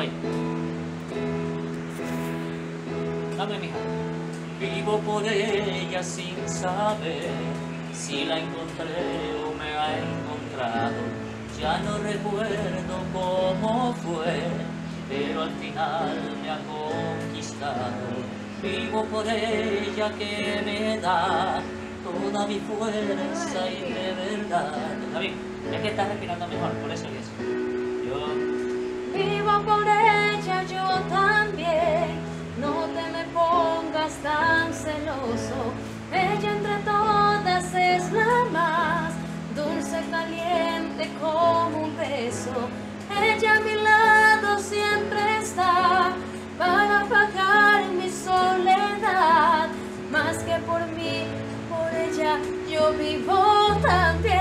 Vamos ahí. Dame, mija. Vivo por ella sin saber si la encontré o me ha encontrado. Ya no recuerdo cómo fue, pero al final me ha conquistado. Vivo por ella que me da toda mi fuerza y de verdad. David, es que estás respirando mejor, por eso es. Yo Vivo por Ella a mi lado siempre está para apagar mi soledad. Más que por mí, por ella yo vivo también.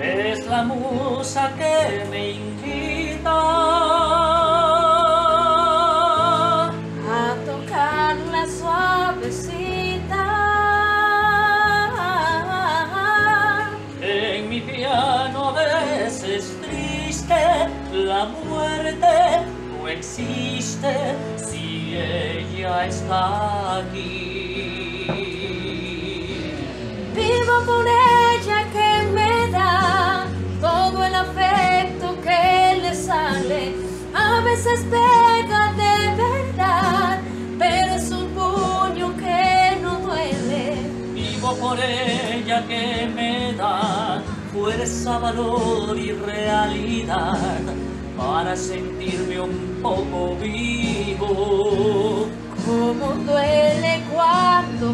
Es la musa que me existe si ella está aquí. Vivo por ella que me da todo el afecto que le sale. A veces pega de verdad, pero es un puño que no duele. Vivo por ella que me da fuerza, valor y realidad para sentirme un poco vivo. Como duele cuando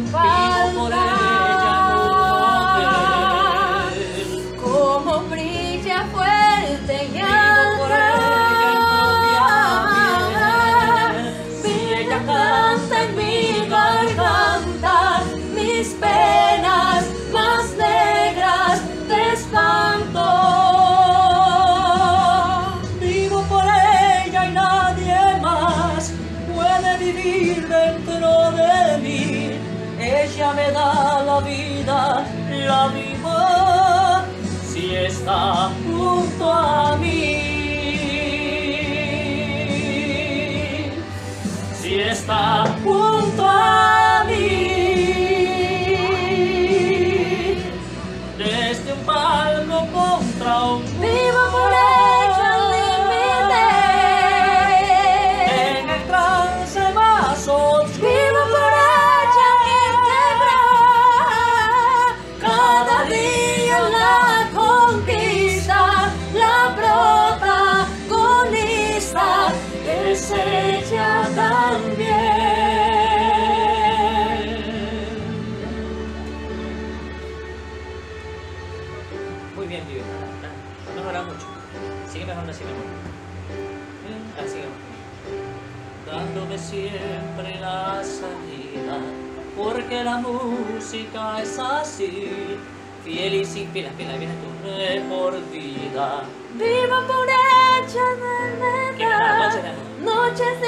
dentro de mí. Ella me da la vida, la vivo si está junto a mí. Si está junto a mí. Desde un palmo contra un Así, mejor. Así Dándome siempre la salida. Porque la música es así. Fiel y sin pilas, pilas, de por vida. Vivo por ella. Noches